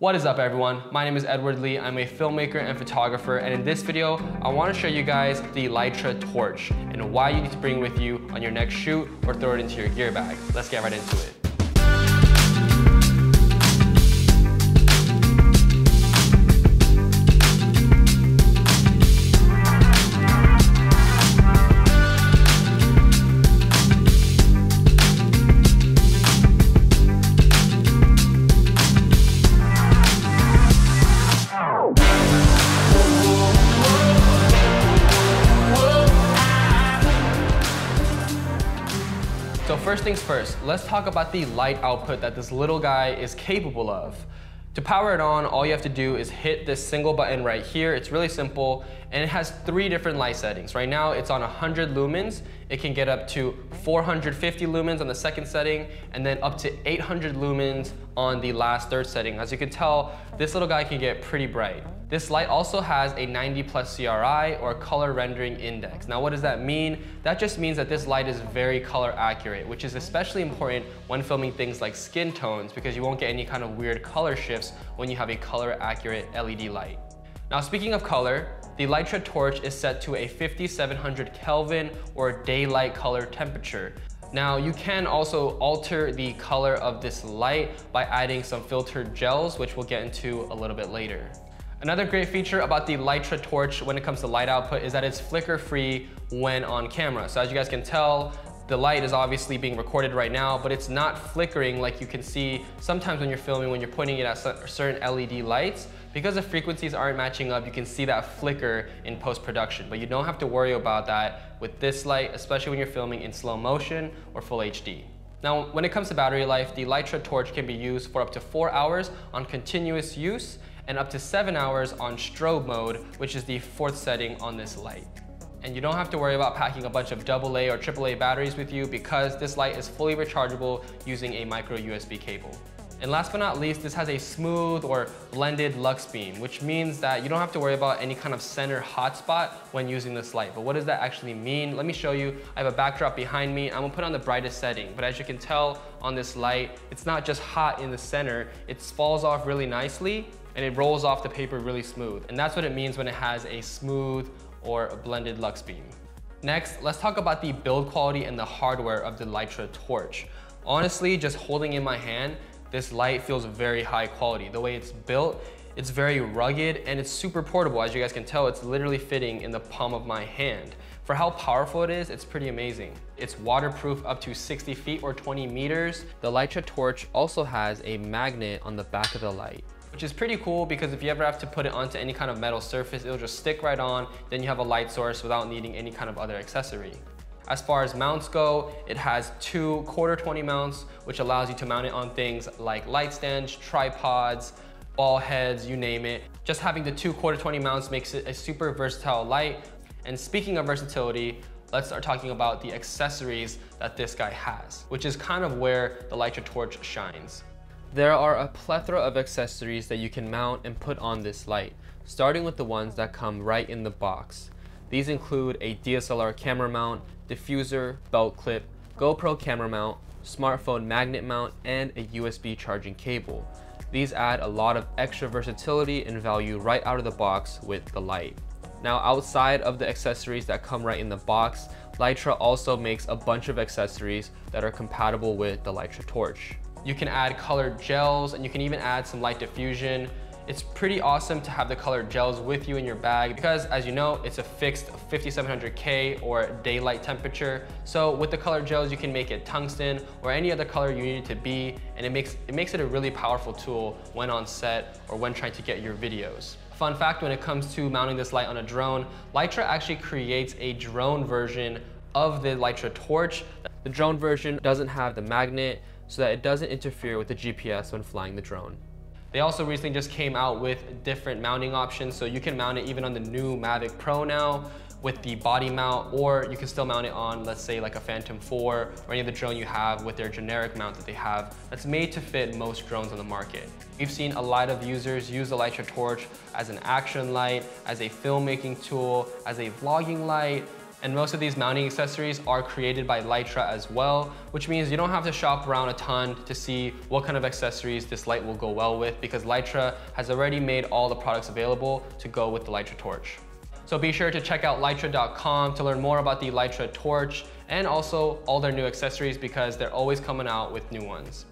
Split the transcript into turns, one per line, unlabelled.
What is up everyone? My name is Edward Lee. I'm a filmmaker and photographer and in this video, I want to show you guys the Litra Torch and why you need to bring with you on your next shoot or throw it into your gear bag. Let's get right into it. So first things first, let's talk about the light output that this little guy is capable of. To power it on, all you have to do is hit this single button right here. It's really simple and it has three different light settings. Right now it's on 100 lumens. It can get up to 450 lumens on the second setting and then up to 800 lumens on the last third setting. As you can tell, this little guy can get pretty bright. This light also has a 90 plus CRI or color rendering index. Now what does that mean? That just means that this light is very color accurate, which is especially important when filming things like skin tones because you won't get any kind of weird color shifts when you have a color accurate LED light. Now speaking of color, the Litra torch is set to a 5700 Kelvin or daylight color temperature. Now you can also alter the color of this light by adding some filtered gels, which we'll get into a little bit later. Another great feature about the Litra torch when it comes to light output is that it's flicker free when on camera. So as you guys can tell, the light is obviously being recorded right now, but it's not flickering like you can see sometimes when you're filming when you're pointing it at certain LED lights. Because the frequencies aren't matching up, you can see that flicker in post-production, but you don't have to worry about that with this light, especially when you're filming in slow motion or full HD. Now, when it comes to battery life, the Litra torch can be used for up to four hours on continuous use and up to seven hours on strobe mode, which is the fourth setting on this light. And you don't have to worry about packing a bunch of AA or AAA batteries with you because this light is fully rechargeable using a micro USB cable. And last but not least, this has a smooth or blended lux beam, which means that you don't have to worry about any kind of center hotspot when using this light. But what does that actually mean? Let me show you. I have a backdrop behind me. I'm gonna put on the brightest setting. But as you can tell on this light, it's not just hot in the center. It falls off really nicely and it rolls off the paper really smooth. And that's what it means when it has a smooth or a blended lux beam. Next, let's talk about the build quality and the hardware of the Litra torch. Honestly, just holding in my hand, this light feels very high quality. The way it's built, it's very rugged and it's super portable. As you guys can tell, it's literally fitting in the palm of my hand. For how powerful it is, it's pretty amazing. It's waterproof up to 60 feet or 20 meters. The Litra torch also has a magnet on the back of the light which is pretty cool because if you ever have to put it onto any kind of metal surface, it'll just stick right on, then you have a light source without needing any kind of other accessory. As far as mounts go, it has two quarter 20 mounts, which allows you to mount it on things like light stands, tripods, ball heads, you name it. Just having the two quarter 20 mounts makes it a super versatile light. And speaking of versatility, let's start talking about the accessories that this guy has, which is kind of where the Litra Torch shines. There are a plethora of accessories that you can mount and put on this light, starting with the ones that come right in the box. These include a DSLR camera mount, diffuser, belt clip, GoPro camera mount, smartphone magnet mount, and a USB charging cable. These add a lot of extra versatility and value right out of the box with the light. Now outside of the accessories that come right in the box, Litra also makes a bunch of accessories that are compatible with the Litra torch. You can add colored gels and you can even add some light diffusion. It's pretty awesome to have the colored gels with you in your bag because as you know, it's a fixed 5700K or daylight temperature. So with the colored gels, you can make it tungsten or any other color you need it to be. And it makes, it makes it a really powerful tool when on set or when trying to get your videos. Fun fact when it comes to mounting this light on a drone, Litra actually creates a drone version of the Litra torch. The drone version doesn't have the magnet, so that it doesn't interfere with the GPS when flying the drone. They also recently just came out with different mounting options, so you can mount it even on the new Mavic Pro now with the body mount, or you can still mount it on, let's say like a Phantom 4 or any other drone you have with their generic mount that they have that's made to fit most drones on the market. We've seen a lot of users use the Litra Torch as an action light, as a filmmaking tool, as a vlogging light, And most of these mounting accessories are created by Litra as well, which means you don't have to shop around a ton to see what kind of accessories this light will go well with because Litra has already made all the products available to go with the Litra Torch. So be sure to check out Litra.com to learn more about the Litra Torch and also all their new accessories because they're always coming out with new ones.